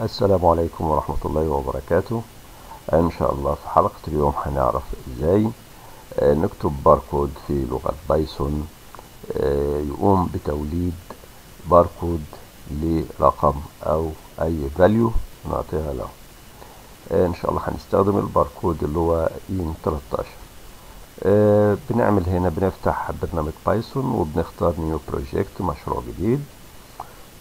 السلام عليكم ورحمة الله وبركاته. إن شاء الله في حلقة اليوم هنعرف إزاي آه، نكتب باركود في لغة Python آه، يقوم بتوليد باركود لرقم أو أي value نعطيها له. آه، إن شاء الله هنستخدم الباركود اللي هو EAN 13 آه، بنعمل هنا بنفتح برنامج Python وبنختار new project مشروع جديد.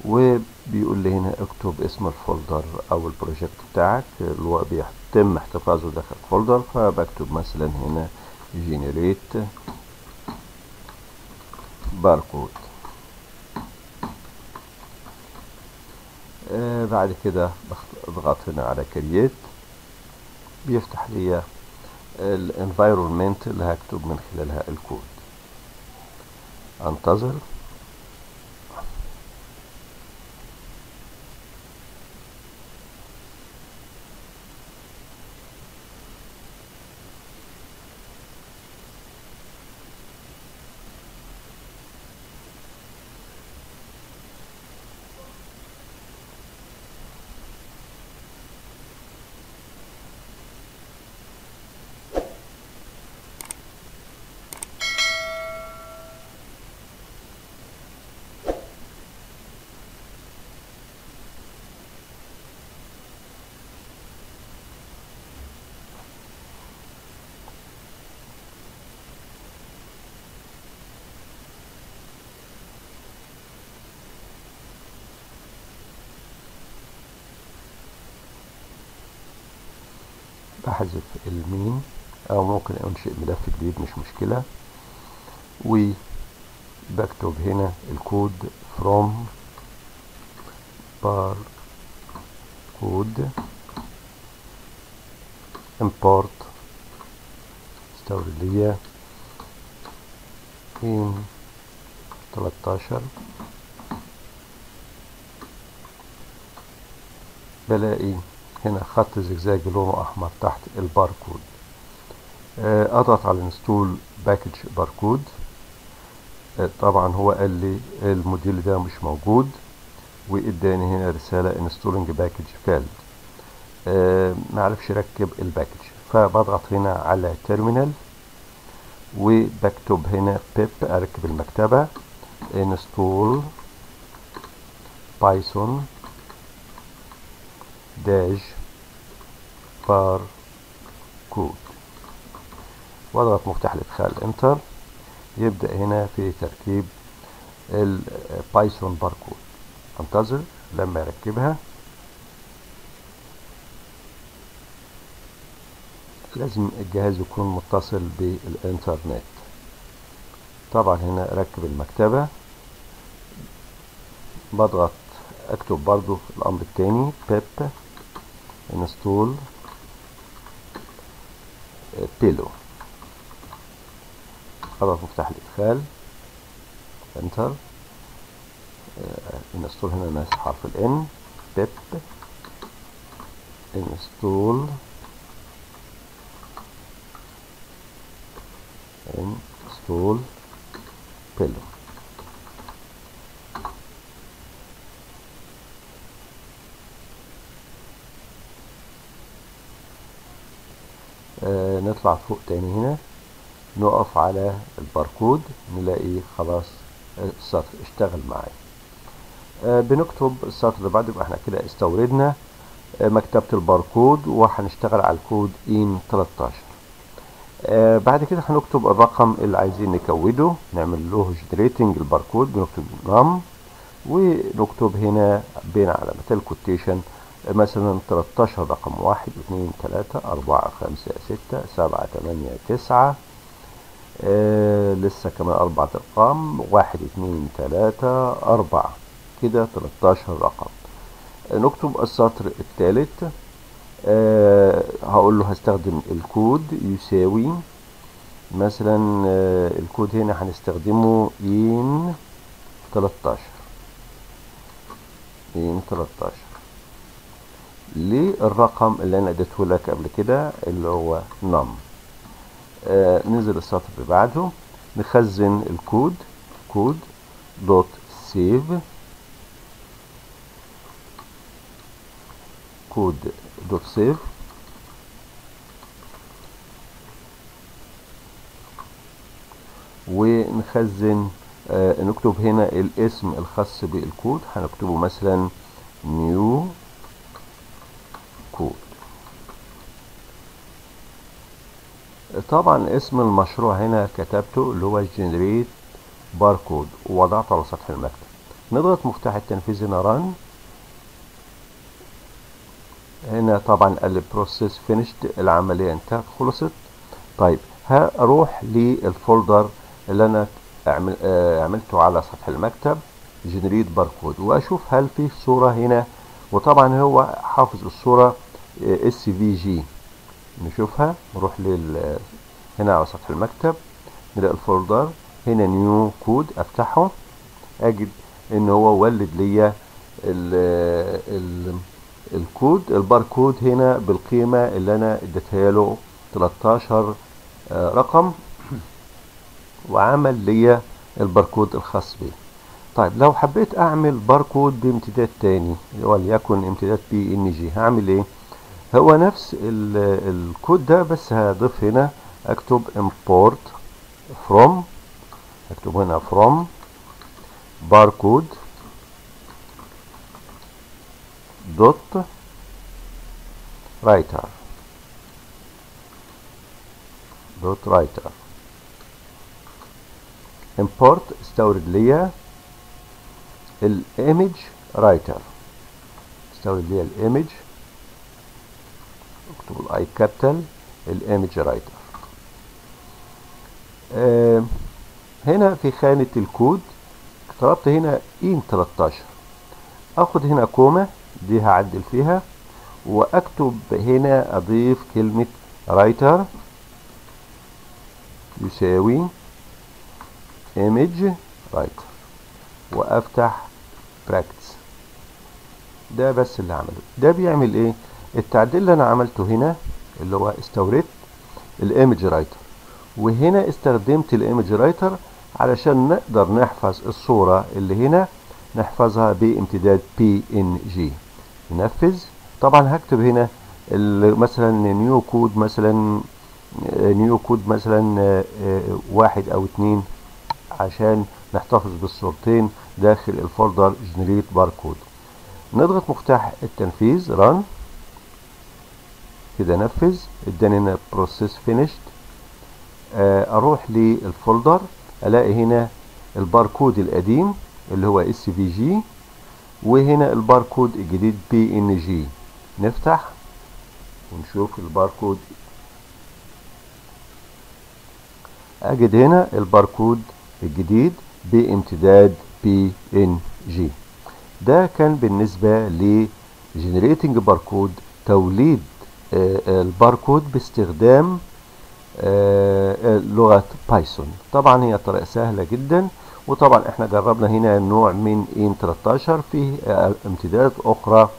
وبيقول لي هنا اكتب اسم ال folder أو ال project بتاعك اللي هو بيتم احتفاظه داخل folder فبكتب مثلا هنا generate barcode آه بعد كده بضغط هنا على create بيفتح لي ال environment اللي هكتب من خلالها الكود. انتظر. بحذف المين أو ممكن أنشئ ملف جديد مش مشكلة. وبكتب هنا الكود from bar code import. استورد ليا. in 13 بلاقي هنا خط زجزاج لونه أحمر تحت الباركود. أضغط على install package barcode طبعا هو قال لي ال module ده مش موجود وإداني هنا رسالة installing package failed معرفش ركب ال package فبضغط هنا على terminal وبكتب هنا pip أركب المكتبة install python dash barcode واضغط مفتاح الادخال enter يبدأ هنا في تركيب ال python barcode انتظر لما يركبها. لازم الجهاز يكون متصل بالإنترنت. طبعا هنا ركب المكتبة. بضغط أكتب برضو الأمر التاني pip install pillow اضغط مفتاح الإدخال enter install هنا ناس حرف الان pip install install pillow آه نطلع فوق تاني هنا نقف على الباركود نلاقي خلاص السطر اشتغل معايا. آه بنكتب السطر بعده يبقى إحنا كده استوردنا آه مكتبة الباركود وهنشتغل على الكود EAN 13 آه بعد كده هنكتب الرقم اللي عايزين نكوده نعمل له generating ال barcode بنكتب num ونكتب هنا بين علامتين ال quotation مثلا 13 رقم واحد اثنين ثلاثة أربعة خمسة ستة سبعة ثمانية تسعة آه لسه كمان أربعة أرقام واحد اثنين ثلاثة أربعة. كده 13 رقم. نكتب السطر الثالث. آه هقول له هستخدم الكود يساوي مثلا آه الكود هنا هنستخدمه EAN 13 EAN 13 للرقم اللي أنا اديته لك قبل كده اللي هو num. آه ننزل السطر اللي بعده. نخزن ال code code dot save. code dot save. ونخزن آه نكتب هنا الاسم الخاص بالكود. هنكتبه مثلا new code طبعا اسم المشروع هنا كتبته اللي هو generate barcode ووضعته على سطح المكتب. نضغط مفتاح التنفيذ هنا run هنا طبعا قال لي process finished العملية انتهت خلصت. طيب هروح لل folder اللي أنا آه عملته على سطح المكتب generate barcode وأشوف هل في صورة هنا. وطبعا هو حافظ الصورة SVG نشوفها. نروح لل هنا على سطح المكتب نلاقي ال folder. هنا new code أفتحه. أجد إن هو ولد ليا ال ال ال code. ال barcode هنا بالقيمة اللي أنا اديتها له 13 رقم. وعمل ليا الباركود الخاص بيه طيب لو حبيت أعمل باركود بامتداد تاني وليكن امتداد PNG هعمل إيه؟ هو نفس الكود ده بس هضيف هنا اكتب import from اكتب هنا from barcode dot writer dot writer. Import استورد ليا ال image writer استورد ليا ال image اكتب ال I capital ال image writer هنا في خانة الكود طلبت هنا EAN 13 اخد هنا comma دي هعدل فيها وأكتب هنا أضيف كلمة writer يساوي image writer وأفتح brackets ده بس اللي عمله ده بيعمل إيه؟ التعديل اللي أنا عملته هنا اللي هو استوردت ال image writer. وهنا استخدمت ال image writer علشان نقدر نحفظ الصورة اللي هنا نحفظها بامتداد PNG ننفذ. طبعا هكتب هنا مثلا new code مثلا new code مثلا واحد أو اتنين عشان نحتفظ بالصورتين داخل ال folder generate barcode. نضغط مفتاح التنفيذ run كده نفذ اداني هنا process finished أروح لل folder ألاقي هنا الباركود القديم اللي هو SVG وهنا الباركود الجديد PNG نفتح ونشوف الباركود. أجد هنا الباركود الجديد بامتداد PNG ده كان بالنسبة ل generating barcode توليد الباركود باستخدام لغة python. طبعا هي طريقة سهلة جدا وطبعا إحنا جربنا هنا نوع من EAN 13 فيه امتدادات أخرى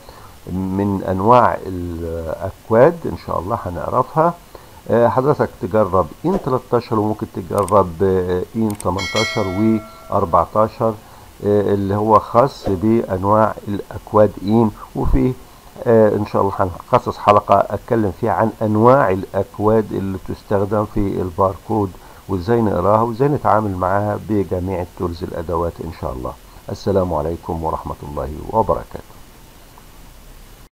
من أنواع الأكواد إن شاء الله هنعرفها. حضرتك تجرب ان 13 وممكن تجرب ان 18 و 14 اللي هو خاص بأنواع الأكواد ان وفي إن شاء الله هنخصص حلقة أتكلم فيها عن أنواع الأكواد اللي تستخدم في الباركود وإزاي نقراها وإزاي نتعامل معاها بجميع التولز الأدوات إن شاء الله. السلام عليكم ورحمة الله وبركاته.